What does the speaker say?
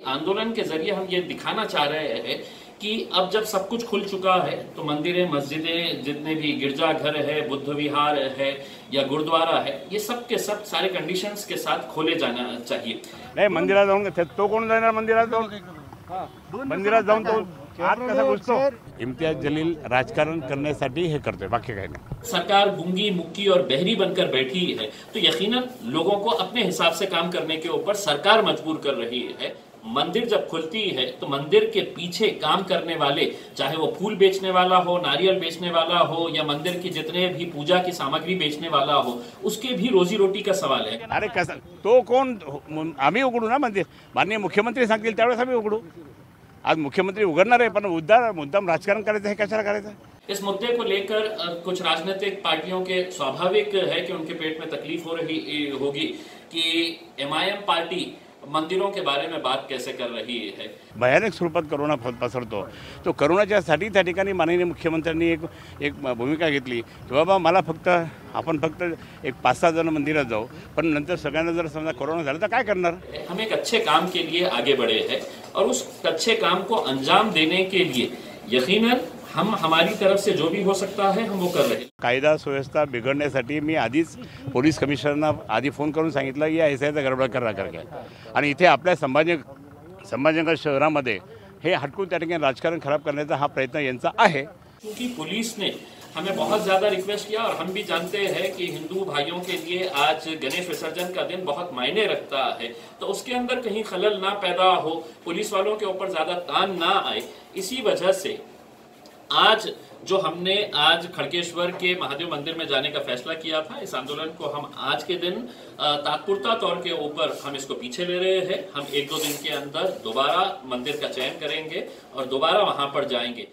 आंदोलन के ज़रिए हम ये दिखाना चाह रहे हैं कि अब जब सब कुछ खुल चुका है तो मंदिरें मस्जिदें जितने भी गिरजाघर है बुद्ध विहार है या गुरुद्वारा है ये सब के सब सारे कंडीशंस के साथ खोले जाना चाहिए। नाही मंदिरात जाऊन तो कोण जाणार मंदिरात जाऊन मंदिरात जाऊन तो आत कसा घुसतो? इम्तियाज़ जलील राजकारण करण्यासाठी हे करतोय बाकी काही नाही सरकार गुंगी मुक्की और बहरी बनकर बैठी है तो यकीनन लोगों को अपने हिसाब से काम करने के ऊपर सरकार मजबूर कर रही है। मंदिर जब खुलती है तो मंदिर के पीछे काम करने वाले चाहे वो फूल बेचने वाला हो नारियल बेचने वाला हो या मंदिर की जितने भी पूजा की सामग्री बेचने वाला हो उसके भी रोजी रोटी का सवाल है। अरे कसं तो कोण आम्ही उघडू ना मंदिर? माननीय मुख्यमंत्री सांगतील त्यावेळेस आम्ही उघडू आज मुख्यमंत्री उघडणार आहे पण मुद्दा मुद्दाम राजकारण करायचं हे कशाला करायचं इस मुद्दे को लेकर कुछ राजनीतिक पार्टियों के स्वाभाविक है कि उनके पेट में तकलीफ़ हो रही होगी कि एमआईएम पार्टी मंदिरों के बारे में बात कैसे कर रही है? भयानक स्वरूपात करोना पसरतो तो। करोनाच्यासाठी त्या ठिकाणी माननीय मुख्यमंत्र्यांनी एक एक भूमिका घेतली। की बाबा मला फक्त आपण फक्त एक पाच सहा जण मंदिरात जाऊ पण नंतर सगळ्यांना जर समजा कोरोना झाला तर काय करणार? हम एक अच्छे काम के लिए आगे बढ़े हैं और उस अच्छे काम को अंजाम देने के लिए यकीनन हम हमारी तरफ़ से जो भी हो सकता है हम वो कर रहे हैं। कायदा सुव्यवस्था बिघडण्यासाठी मी आधीच पोलीस कमिशनरना आधी फ़ोन करून सांगितलं की या एस आयचा गडबड करा करके आणि इथे आपल्या संभाजी संभाजीनगर शहरामध्ये हे हटकून त्या ठिकाणी राजकारण खराब करण्याचा हा प्रयत्न यांचा आहे. क्योंकि पुलिस ने हमें बहुत ज़्यादा रिक्वेस्ट किया और हम भी जानते हैं कि हिंदू भाइयों के लिए आज गणेश विसर्जन का दिन बहुत मायने रखता है। तो उसके अंदर कहीं खलल ना पैदा हो, पुलिस वालों के ऊपर ज़्यादा तान ना आए, इसी वजह से आज जो हमने, आज खड़गेश्वर के महादेव मंदिर में जाने का फैसला किया था, इस आंदोलन को हम आज के दिन तात्पुरता तौर के ऊपर हम इसको पीछे ले रहे हैं। हम एक दो दिन के अंदर दोबारा मंदिर का चयन करेंगे और दोबारा वहाँ पर जाएँगे।